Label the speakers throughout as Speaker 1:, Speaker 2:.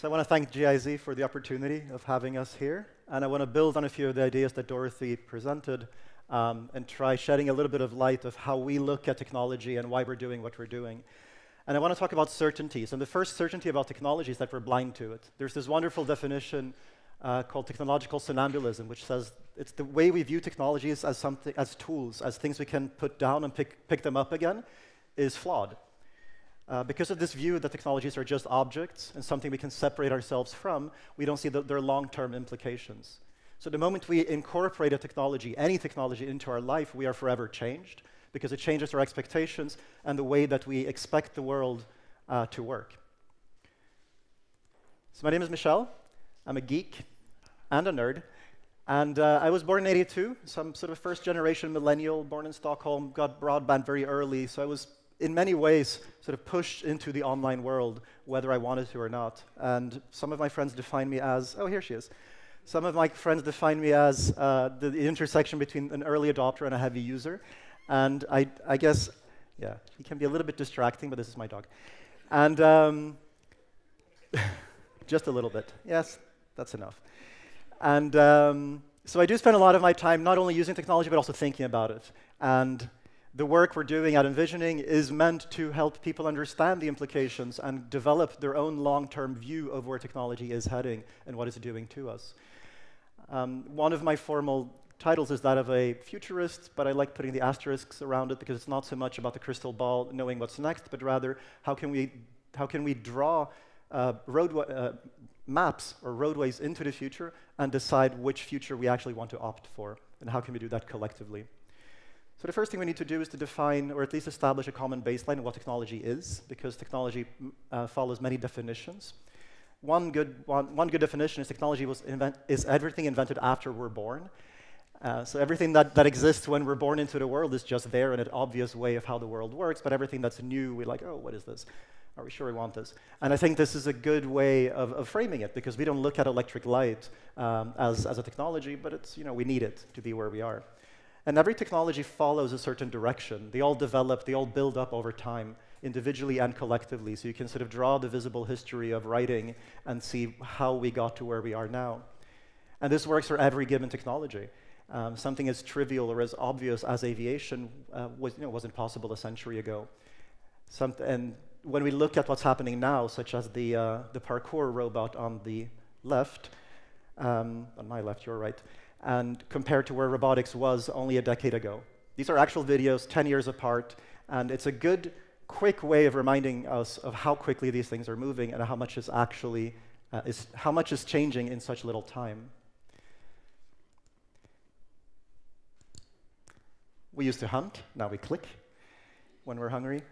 Speaker 1: So I want to thank GIZ for the opportunity of having us here. And I want to build on a few of the ideas that Dorothy presented um, and try shedding a little bit of light of how we look at technology and why we're doing what we're doing. And I want to talk about certainties. And the first certainty about technology is that we're blind to it. There's this wonderful definition uh, called technological somnambulism, which says it's the way we view technologies as, something, as tools, as things we can put down and pick, pick them up again, is flawed. Uh, because of this view that technologies are just objects and something we can separate ourselves from, we don't see the, their long-term implications. So the moment we incorporate a technology, any technology, into our life, we are forever changed because it changes our expectations and the way that we expect the world uh, to work. So my name is Michell. I'm a geek and a nerd. And uh, I was born in 82, so I'm sort of first generation millennial, born in Stockholm, got broadband very early, so I was in many ways sort of pushed into the online world, whether I wanted to or not. And some of my friends define me as, oh, here she is. Some of my friends define me as uh, the, the, intersection between an early adopter and a heavy user. And I, I guess, yeah, he can be a little bit distracting, but this is my dog. And um, just a little bit. Yes, that's enough. And um, so I do spend a lot of my time not only using technology, but also thinking about it. And the work we're doing at Envisioning is meant to help people understand the implications and develop their own long-term view of where technology is heading and what it's doing to us. Um, one of my formal titles is that of a futurist, but I like putting the asterisks around it because it's not so much about the crystal ball knowing what's next, but rather how can we, how can we draw uh, uh, maps or roadways into the future and decide which future we actually want to opt for, and how can we do that collectively. So the first thing we need to do is to define, or at least establish a common baseline of what technology is, because technology uh, follows many definitions. One good, one, one good definition is technology was invent, is everything invented after we're born. Uh, so everything that, that exists when we're born into the world is just there in an obvious way of how the world works, but everything that's new, we're like, oh, what is this? Are we sure we want this? And I think this is a good way of, of framing it, because we don't look at electric light um, as, as a technology, but it's, you know, we need it to be where we are. And every technology follows a certain direction. They all develop, they all build up over time, individually and collectively. So you can sort of draw the visible history of writing and see how we got to where we are now. And this works for every given technology. Um, something as trivial or as obvious as aviation uh, was, you know, wasn't possible a century ago. Some, and when we look at what's happening now, such as the, uh, the parkour robot on the left, um, on my left, your right, and compared to where robotics was only a decade ago. These are actual videos, 10 years apart, and it's a good, quick way of reminding us of how quickly these things are moving and how much is actually uh, is how much is changing in such little time. We used to hunt, now we click when we're hungry.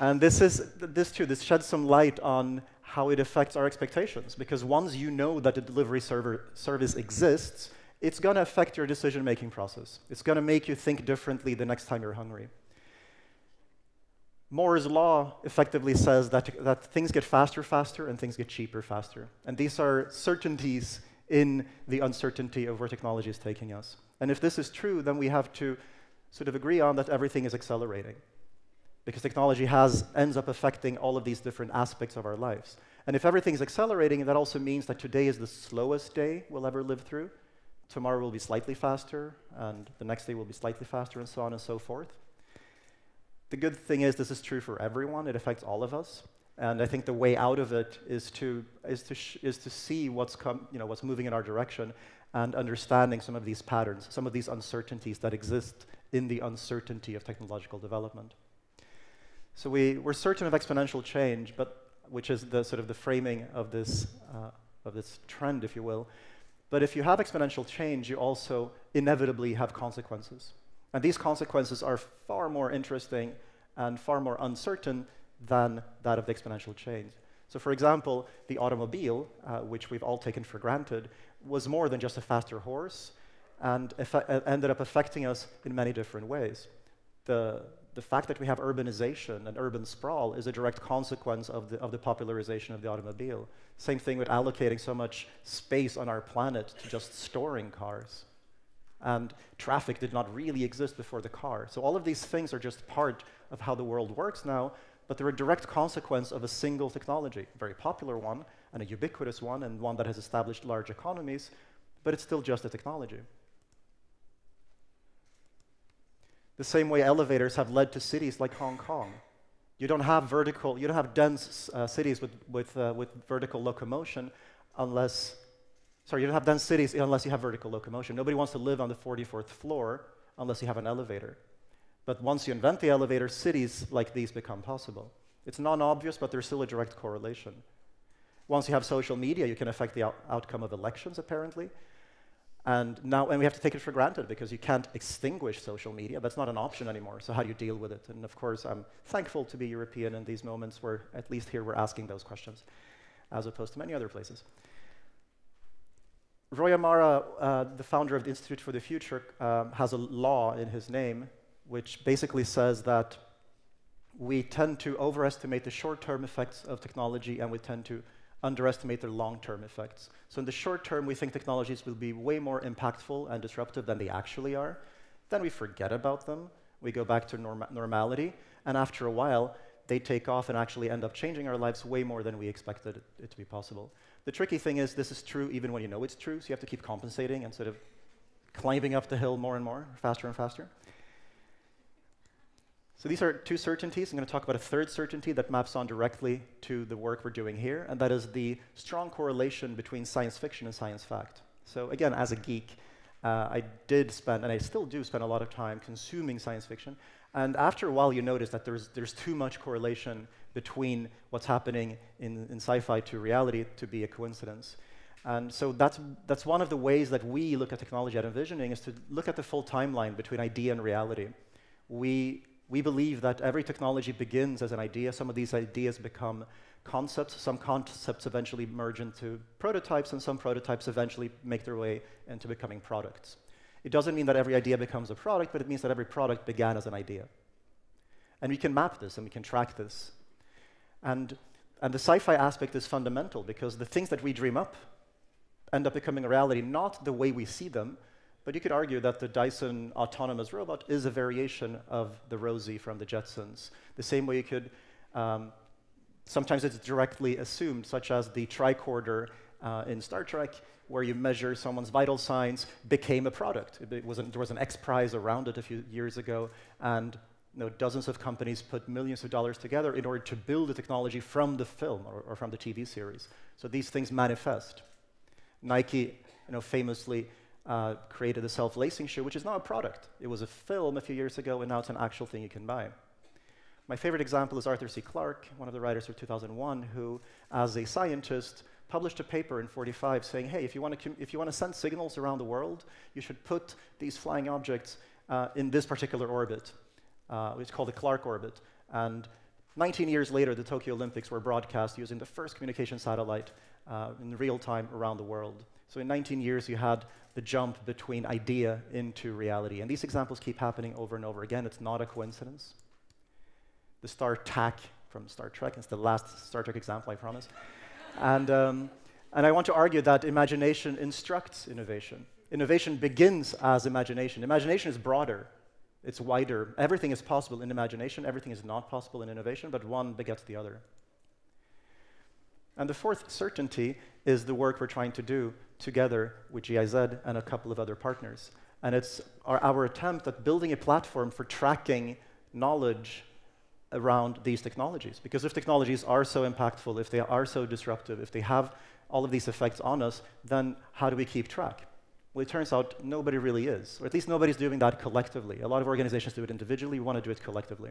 Speaker 1: And this is this too, this sheds some light on how it affects our expectations. Because once you know that the delivery server service exists, it's going to affect your decision-making process. It's going to make you think differently the next time you're hungry. Moore's law effectively says that, that things get faster faster and things get cheaper faster. And these are certainties in the uncertainty of where technology is taking us. And if this is true, then we have to sort of agree on that everything is accelerating. Because technology has, ends up affecting all of these different aspects of our lives. And if everything is accelerating, that also means that today is the slowest day we'll ever live through, tomorrow will be slightly faster, and the next day will be slightly faster, and so on and so forth. The good thing is this is true for everyone. It affects all of us. And I think the way out of it is to, is to, is to see what's, you know, what's moving in our direction and understanding some of these patterns, some of these uncertainties that exist in the uncertainty of technological development. So we, we're certain of exponential change, but which is the sort of the framing of this, uh, of this trend, if you will. But if you have exponential change, you also inevitably have consequences. And these consequences are far more interesting and far more uncertain than that of the exponential change. So for example, the automobile, uh, which we've all taken for granted, was more than just a faster horse and ended up affecting us in many different ways. The, the fact that we have urbanization and urban sprawl is a direct consequence of the, of the popularization of the automobile. Same thing with allocating so much space on our planet to just storing cars. And traffic did not really exist before the car. So all of these things are just part of how the world works now, but they're a direct consequence of a single technology, a very popular one, and a ubiquitous one, and one that has established large economies, but it's still just a technology. The same way elevators have led to cities like Hong Kong. You don't have vertical, you don't have dense uh, cities with, with, uh, with vertical locomotion unless, sorry, you don't have dense cities unless you have vertical locomotion. Nobody wants to live on the 44th floor unless you have an elevator. But once you invent the elevator, cities like these become possible. It's non-obvious, but there's still a direct correlation. Once you have social media, you can affect the out outcome of elections, apparently. And now, and we have to take it for granted because you can't extinguish social media. That's not an option anymore. So how do you deal with it? And of course, I'm thankful to be European in these moments where, at least here, we're asking those questions, as opposed to many other places. Roy Amara, uh, the founder of the Institute for the Future, um, has a law in his name which basically says that we tend to overestimate the short-term effects of technology and we tend to underestimate their long-term effects. So in the short term, we think technologies will be way more impactful and disruptive than they actually are. Then we forget about them. We go back to norm normality. And after a while, they take off and actually end up changing our lives way more than we expected it to be possible. The tricky thing is this is true even when you know it's true, so you have to keep compensating and sort of climbing up the hill more and more, faster and faster. So these are two certainties. I'm going to talk about a third certainty that maps on directly to the work we're doing here, and that is the strong correlation between science fiction and science fact. So again, as a geek, uh, I did spend, and I still do spend a lot of time consuming science fiction. And after a while, you notice that there's, there's too much correlation between what's happening in, in sci-fi to reality to be a coincidence. And so that's, that's one of the ways that we look at technology at Envisioning is to look at the full timeline between idea and reality. We we believe that every technology begins as an idea. Some of these ideas become concepts. Some concepts eventually merge into prototypes, and some prototypes eventually make their way into becoming products. It doesn't mean that every idea becomes a product, but it means that every product began as an idea. And we can map this and we can track this. And, and the sci-fi aspect is fundamental because the things that we dream up end up becoming a reality, not the way we see them, but you could argue that the Dyson autonomous robot is a variation of the Rosie from the Jetsons. The same way you could, um, sometimes it's directly assumed, such as the tricorder uh, in Star Trek, where you measure someone's vital signs, became a product. Was an, there was an X Prize around it a few years ago, and you know, dozens of companies put millions of dollars together in order to build the technology from the film or, or from the TV series. So these things manifest. Nike, you know, famously uh, created a self-lacing shoe, which is not a product. It was a film a few years ago, and now it's an actual thing you can buy. My favorite example is Arthur C. Clarke, one of the writers of 2001, who, as a scientist, published a paper in 45 saying, hey, if you want to, if you want to send signals around the world, you should put these flying objects uh, in this particular orbit. Uh, it's called the Clarke orbit. And 19 years later, the Tokyo Olympics were broadcast using the first communication satellite uh, in real time around the world. So in 19 years, you had the jump between idea into reality. And these examples keep happening over and over again. It's not a coincidence. The StarTAC from Star Trek, it's the last Star Trek example, I promise. and, um, and I want to argue that imagination instructs innovation. Innovation begins as imagination. Imagination is broader, it's wider. Everything is possible in imagination, everything is not possible in innovation, but one begets the other. And the fourth certainty is the work we're trying to do together with GIZ and a couple of other partners. And it's our, our attempt at building a platform for tracking knowledge around these technologies. Because if technologies are so impactful, if they are so disruptive, if they have all of these effects on us, then how do we keep track? Well, it turns out nobody really is, or at least nobody's doing that collectively. A lot of organizations do it individually, we want to do it collectively.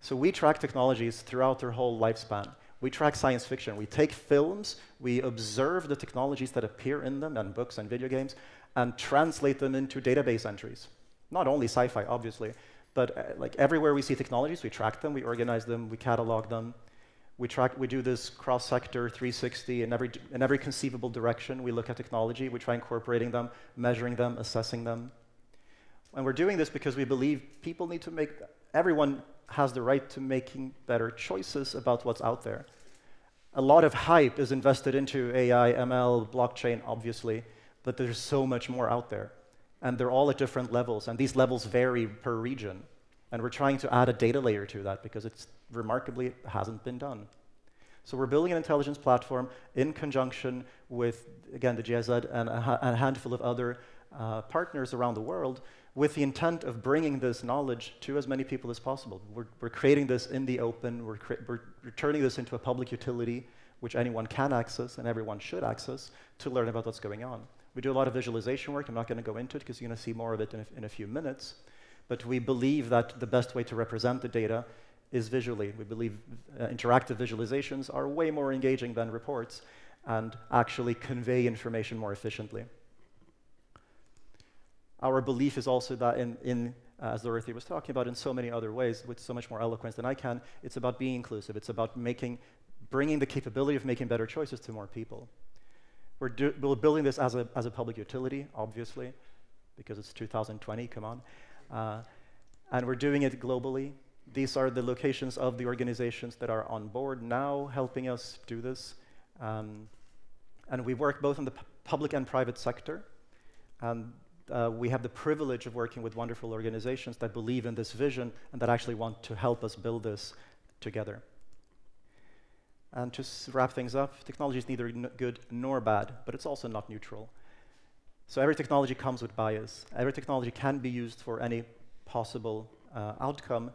Speaker 1: So we track technologies throughout their whole lifespan. We track science fiction. We take films, we observe the technologies that appear in them, and books and video games, and translate them into database entries. Not only sci-fi, obviously, but uh, like everywhere we see technologies, we track them, we organize them, we catalog them. We, track, we do this cross-sector 360 in every, in every conceivable direction. We look at technology, we try incorporating them, measuring them, assessing them. And we're doing this because we believe people need to make, everyone has the right to making better choices about what's out there. A lot of hype is invested into AI, ML, blockchain, obviously, but there's so much more out there. And they're all at different levels, and these levels vary per region. And we're trying to add a data layer to that because it's remarkably hasn't been done. So we're building an intelligence platform in conjunction with, again, the GIZ and a, a handful of other uh, partners around the world with the intent of bringing this knowledge to as many people as possible. We're, we're creating this in the open, we're, we're turning this into a public utility which anyone can access and everyone should access to learn about what's going on. We do a lot of visualization work. I'm not going to go into it because you're going to see more of it in a, in a few minutes. But we believe that the best way to represent the data is visually. We believe uh, interactive visualizations are way more engaging than reports and actually convey information more efficiently. Our belief is also that in, in uh, as Dorothy was talking about, in so many other ways, with so much more eloquence than I can, it's about being inclusive. It's about making, bringing the capability of making better choices to more people. We're, do, we're building this as a, as a public utility, obviously, because it's 2020, come on. Uh, and we're doing it globally. These are the locations of the organizations that are on board now helping us do this. Um, and we work both in the public and private sector. And uh, we have the privilege of working with wonderful organizations that believe in this vision and that actually want to help us build this together. And to wrap things up, technology is neither good nor bad, but it's also not neutral. So every technology comes with bias. Every technology can be used for any possible uh, outcome,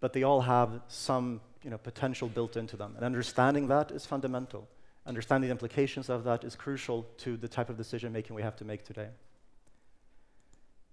Speaker 1: but they all have some you know, potential built into them. And understanding that is fundamental. Understanding the implications of that is crucial to the type of decision making we have to make today.